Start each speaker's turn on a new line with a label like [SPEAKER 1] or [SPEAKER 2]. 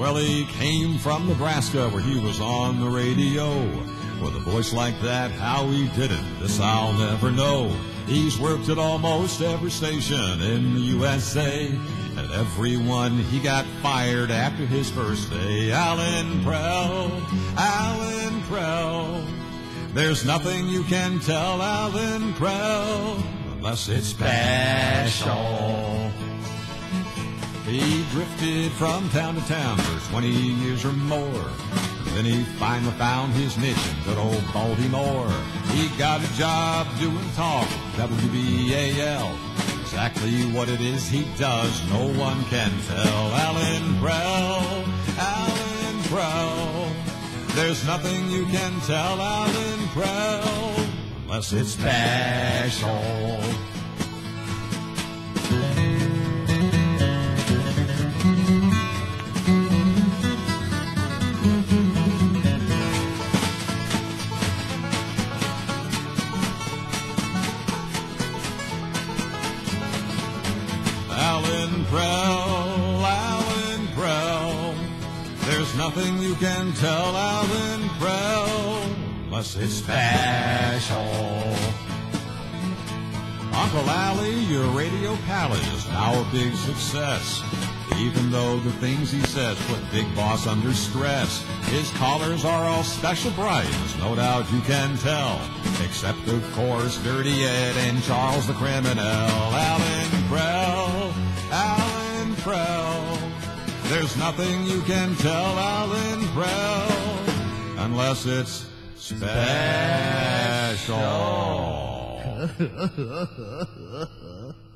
[SPEAKER 1] Well, he came from Nebraska where he was on the radio. With a voice like that, how he did it, this I'll never know. He's worked at almost every station in the USA. And everyone he got fired after his first day. Allan Prell, Allan Prell. There's nothing you can tell Allan Prell unless it's special. He drifted from town to town for 20 years or more. Then he finally found his niche in good old Baltimore. He got a job doing talk, WBAL. Exactly what it is he does, no one can tell. Allan Prell, Allan Prell. There's nothing you can tell Allan Prell unless it's special. Prell, Prell. There's nothing you can tell Allan Prell unless it's special. Uncle Ally, your radio pal is now a big success. Even though the things he says put Big Boss under stress, his callers are all special bright, as no doubt you can tell. Except, of course, Dirty Ed and Charles the Criminal. Allan Allan Prell. There's nothing you can tell Allan Prell unless it's special.